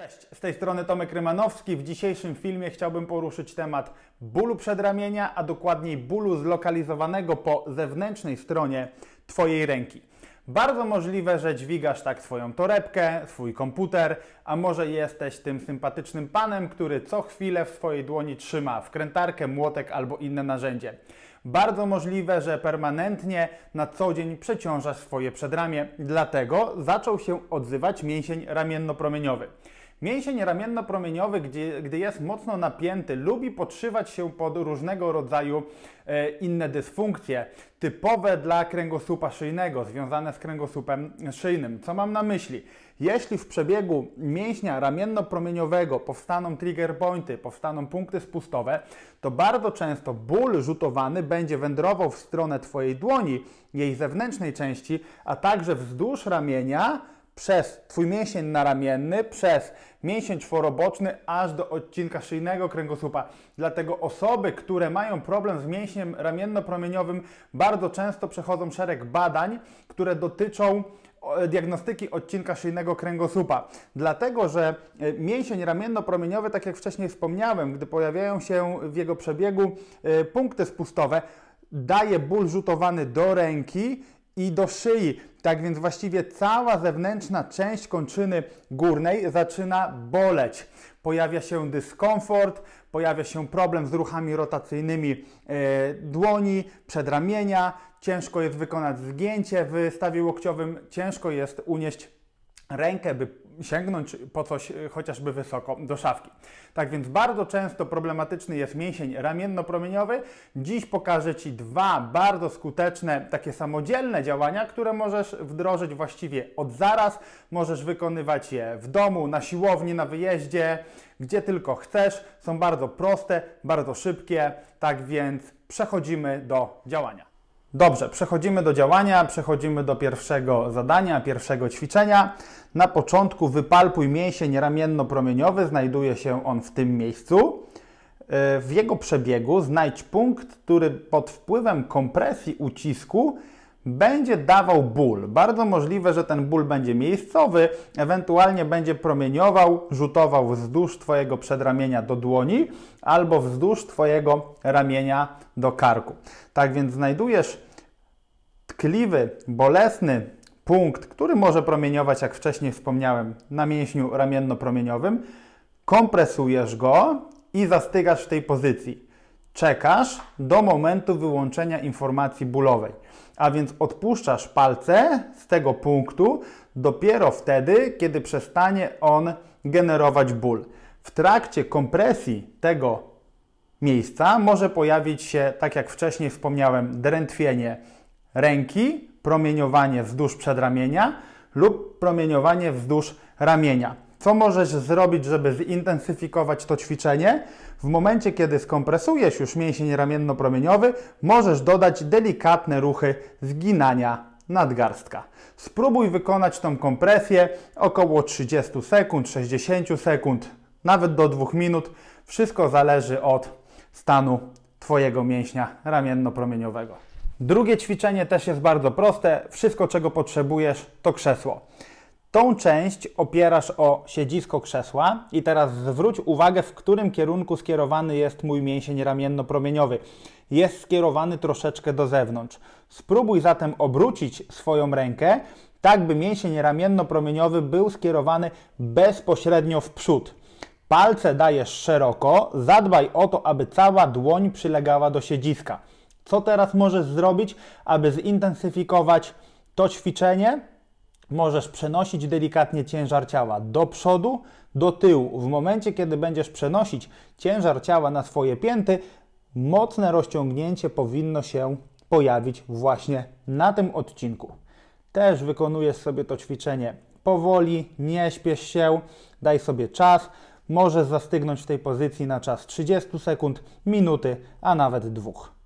Cześć, z tej strony Tomek Rymanowski. W dzisiejszym filmie chciałbym poruszyć temat bólu przedramienia, a dokładniej bólu zlokalizowanego po zewnętrznej stronie Twojej ręki. Bardzo możliwe, że dźwigasz tak swoją torebkę, swój komputer, a może jesteś tym sympatycznym panem, który co chwilę w swojej dłoni trzyma wkrętarkę, młotek albo inne narzędzie. Bardzo możliwe, że permanentnie na co dzień przeciążasz swoje przedramię, dlatego zaczął się odzywać mięsień ramienno-promieniowy. Mięsień ramienno-promieniowy, gdy jest mocno napięty, lubi podszywać się pod różnego rodzaju e, inne dysfunkcje, typowe dla kręgosłupa szyjnego, związane z kręgosłupem szyjnym. Co mam na myśli? Jeśli w przebiegu mięśnia ramienno-promieniowego powstaną trigger pointy, powstaną punkty spustowe, to bardzo często ból rzutowany będzie wędrował w stronę Twojej dłoni, jej zewnętrznej części, a także wzdłuż ramienia, przez Twój mięsień naramienny, przez mięsień czworoboczny, aż do odcinka szyjnego kręgosłupa. Dlatego osoby, które mają problem z mięśniem ramienno-promieniowym, bardzo często przechodzą szereg badań, które dotyczą diagnostyki odcinka szyjnego kręgosłupa. Dlatego, że e, mięsień ramienno-promieniowy, tak jak wcześniej wspomniałem, gdy pojawiają się w jego przebiegu e, punkty spustowe, daje ból rzutowany do ręki i do szyi. Tak więc właściwie cała zewnętrzna część kończyny górnej zaczyna boleć. Pojawia się dyskomfort, pojawia się problem z ruchami rotacyjnymi e, dłoni, przedramienia, ciężko jest wykonać zgięcie w stawie łokciowym, ciężko jest unieść rękę, by sięgnąć po coś e, chociażby wysoko do szafki. Tak więc bardzo często problematyczny jest mięsień ramienno-promieniowy. Dziś pokażę Ci dwa bardzo skuteczne, takie samodzielne działania, które możesz wdrożyć właściwie od zaraz. Możesz wykonywać je w domu, na siłowni, na wyjeździe, gdzie tylko chcesz. Są bardzo proste, bardzo szybkie, tak więc przechodzimy do działania. Dobrze, przechodzimy do działania, przechodzimy do pierwszego zadania, pierwszego ćwiczenia. Na początku wypalpuj mięsień ramienno-promieniowy, znajduje się on w tym miejscu. E, w jego przebiegu znajdź punkt, który pod wpływem kompresji ucisku będzie dawał ból. Bardzo możliwe, że ten ból będzie miejscowy, ewentualnie będzie promieniował, rzutował wzdłuż Twojego przedramienia do dłoni albo wzdłuż Twojego ramienia do karku. Tak więc znajdujesz tkliwy, bolesny punkt, który może promieniować, jak wcześniej wspomniałem, na mięśniu ramienno-promieniowym, kompresujesz go i zastygasz w tej pozycji. Czekasz do momentu wyłączenia informacji bólowej. A więc odpuszczasz palce z tego punktu dopiero wtedy, kiedy przestanie on generować ból. W trakcie kompresji tego miejsca może pojawić się, tak jak wcześniej wspomniałem, drętwienie ręki, promieniowanie wzdłuż przedramienia lub promieniowanie wzdłuż ramienia. Co możesz zrobić, żeby zintensyfikować to ćwiczenie? W momencie, kiedy skompresujesz już mięsień ramienno-promieniowy, możesz dodać delikatne ruchy zginania nadgarstka. Spróbuj wykonać tą kompresję około 30 sekund, 60 sekund, nawet do 2 minut. Wszystko zależy od stanu Twojego mięśnia ramienno-promieniowego. Drugie ćwiczenie też jest bardzo proste. Wszystko, czego potrzebujesz, to krzesło. Tą część opierasz o siedzisko krzesła i teraz zwróć uwagę, w którym kierunku skierowany jest mój mięsień ramienno-promieniowy. Jest skierowany troszeczkę do zewnątrz. Spróbuj zatem obrócić swoją rękę, tak by mięsień ramienno-promieniowy był skierowany bezpośrednio w przód. Palce dajesz szeroko, zadbaj o to, aby cała dłoń przylegała do siedziska. Co teraz możesz zrobić, aby zintensyfikować to ćwiczenie? Możesz przenosić delikatnie ciężar ciała do przodu, do tyłu. W momencie, kiedy będziesz przenosić ciężar ciała na swoje pięty, mocne rozciągnięcie powinno się pojawić właśnie na tym odcinku. Też wykonujesz sobie to ćwiczenie powoli, nie śpiesz się, daj sobie czas. Możesz zastygnąć w tej pozycji na czas 30 sekund, minuty, a nawet dwóch.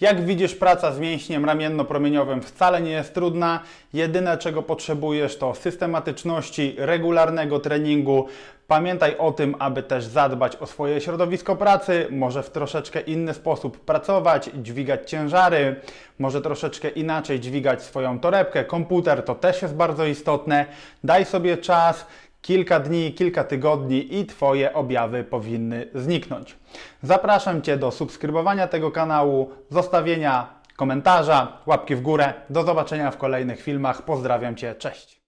Jak widzisz, praca z mięśniem ramienno-promieniowym wcale nie jest trudna. Jedyne, czego potrzebujesz, to systematyczności, regularnego treningu. Pamiętaj o tym, aby też zadbać o swoje środowisko pracy, może w troszeczkę inny sposób pracować, dźwigać ciężary, może troszeczkę inaczej dźwigać swoją torebkę, komputer, to też jest bardzo istotne. Daj sobie czas, kilka dni, kilka tygodni i Twoje objawy powinny zniknąć. Zapraszam Cię do subskrybowania tego kanału, zostawienia komentarza, łapki w górę. Do zobaczenia w kolejnych filmach. Pozdrawiam Cię, cześć.